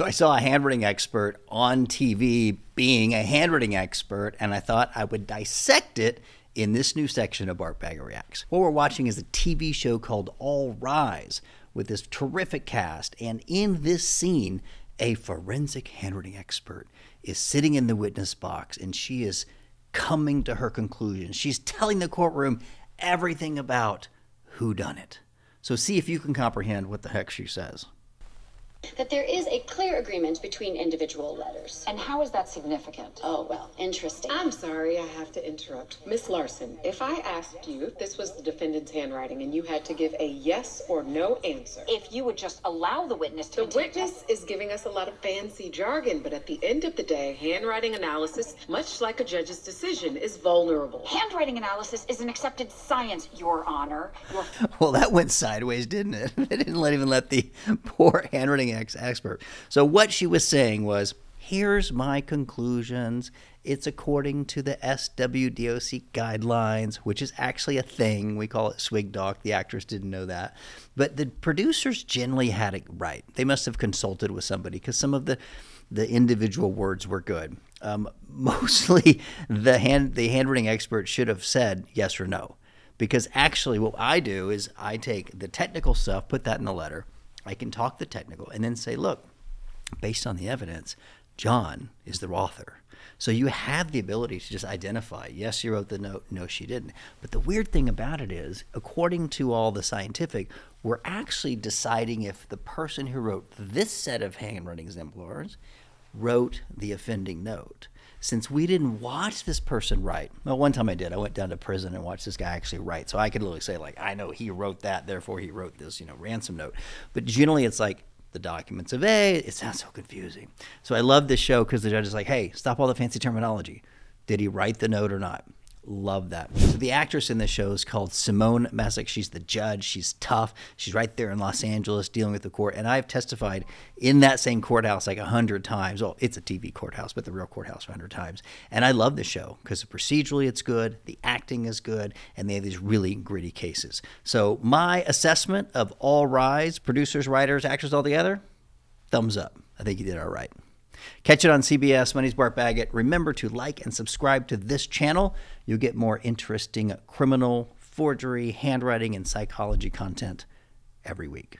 So I saw a handwriting expert on TV being a handwriting expert, and I thought I would dissect it in this new section of Bart Baggett Reacts. What we're watching is a TV show called All Rise with this terrific cast, and in this scene, a forensic handwriting expert is sitting in the witness box and she is coming to her conclusion. She's telling the courtroom everything about who done it. So see if you can comprehend what the heck she says that there is a clear agreement between individual letters. And how is that significant? Oh, well, interesting. I'm sorry I have to interrupt. Miss Larson, if I asked you if this was the defendant's handwriting and you had to give a yes or no answer. If you would just allow the witness to The witness is giving us a lot of fancy jargon, but at the end of the day, handwriting analysis, much like a judge's decision, is vulnerable. Handwriting analysis is an accepted science, Your Honor. Your... Well, that went sideways, didn't it? They didn't let even let the poor handwriting ex- expert. So what she was saying was, here's my conclusions. It's according to the SWDOC guidelines, which is actually a thing. We call it SWGDOC. The actress didn't know that. But the producers generally had it right. They must have consulted with somebody because some of the the individual words were good. Um, mostly, the hand the handwriting expert should have said yes or no, because actually, what I do is I take the technical stuff, put that in the letter, I can talk the technical and then say, look, based on the evidence, John is the author. So you have the ability to just identify, yes, you wrote the note, no, she didn't. But the weird thing about it is, according to all the scientific, we're actually deciding if the person who wrote this set of handwriting exemplars wrote the offending note since we didn't watch this person write. Well, one time I did. I went down to prison and watched this guy actually write. So I could literally say, like, I know he wrote that, therefore he wrote this, you know, ransom note. But generally, it's like the documents of A. It sounds so confusing. So I love this show because the judge is like, hey, stop all the fancy terminology. Did he write the note or not? Love that. So the actress in this show is called Simone Messick. She's the judge. She's tough. She's right there in Los Angeles dealing with the court. And I've testified in that same courthouse like a hundred times. Well, it's a TV courthouse, but the real courthouse a hundred times. And I love the show because procedurally it's good, the acting is good, and they have these really gritty cases. So my assessment of All Rise, producers, writers, actors all together, thumbs up. I think you did all right. Catch it on CBS. Money's Bart Baggett. Remember to like and subscribe to this channel. You'll get more interesting criminal, forgery, handwriting, and psychology content every week.